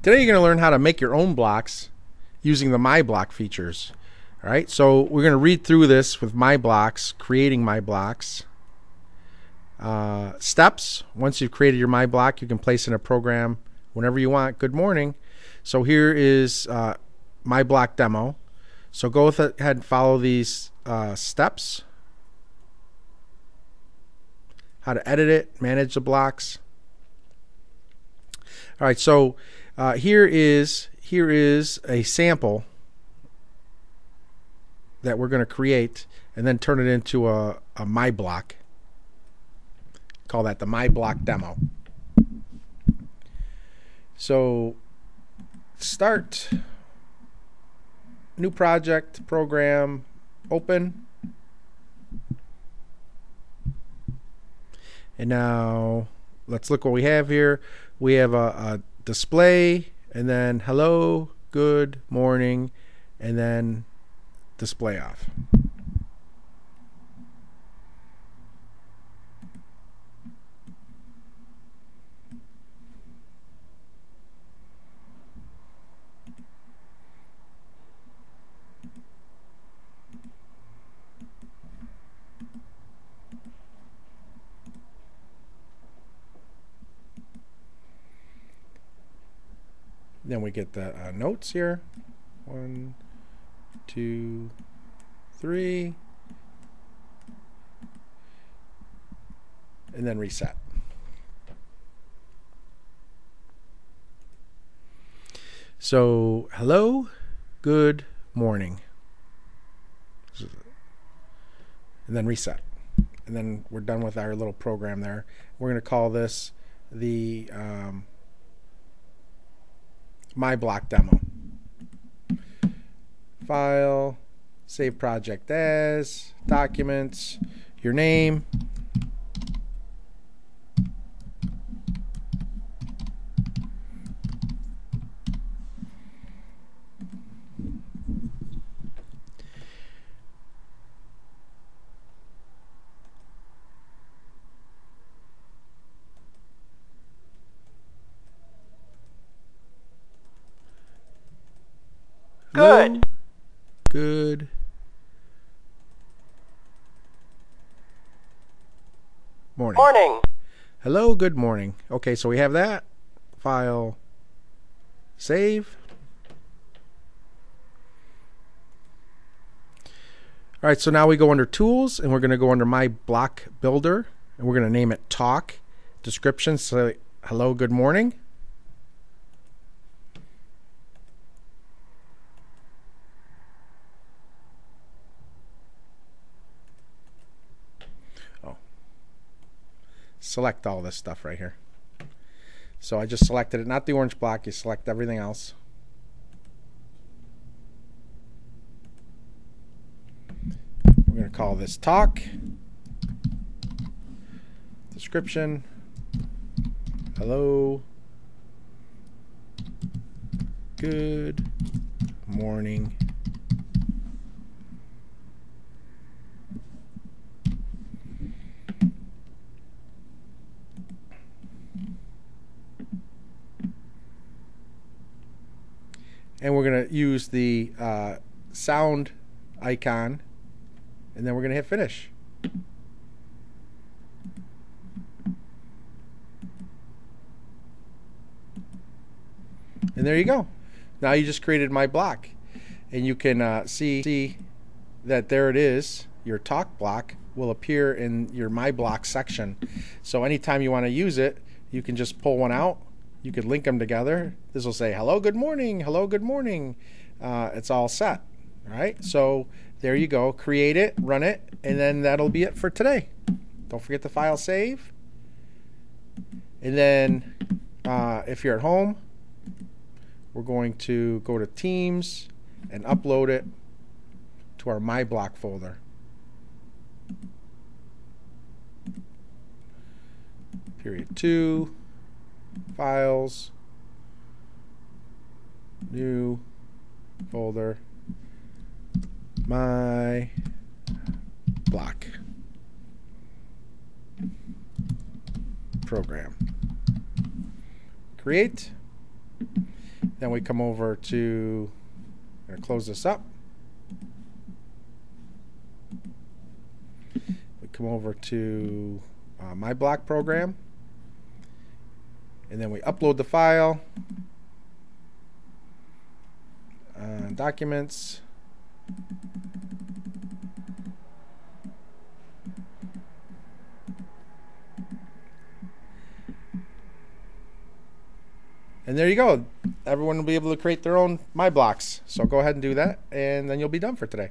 Today you're going to learn how to make your own blocks using the My Block features. All right, so we're going to read through this with My Blocks, creating My Blocks. Uh, steps, once you've created your My Block, you can place in a program whenever you want. Good morning. So here is uh, My Block demo. So go ahead and follow these uh, steps. How to edit it, manage the blocks. All right, so uh, here is here is a sample that we're going to create and then turn it into a, a my block. Call that the my block demo. So start new project program open and now let's look what we have here we have a, a display and then hello, good morning, and then display off. Then we get the uh, notes here. One, two, three. And then reset. So, hello, good morning. And then reset. And then we're done with our little program there. We're going to call this the um, my block demo. File, save project as, documents, your name. Good. Good. Morning. Morning. Hello, good morning. Okay, so we have that. File. Save. All right, so now we go under Tools, and we're going to go under My Block Builder, and we're going to name it Talk. Description, say hello, good morning. Select all this stuff right here. So I just selected it, not the orange block, you select everything else. We're going to call this talk. Description. Hello. Good morning. And we're going to use the uh, sound icon and then we're going to hit finish. And there you go. Now you just created my block. And you can uh, see, see that there it is. Your talk block will appear in your my block section. So anytime you want to use it, you can just pull one out you could link them together. This will say, hello, good morning, hello, good morning. Uh, it's all set, right? So there you go. Create it, run it, and then that'll be it for today. Don't forget to file save. And then uh, if you're at home, we're going to go to Teams and upload it to our My Block folder. Period two files, new folder, my block program. Create. Then we come over to, close this up. We come over to uh, my block program. And then we upload the file. Uh, documents. And there you go. Everyone will be able to create their own My Blocks. So go ahead and do that, and then you'll be done for today.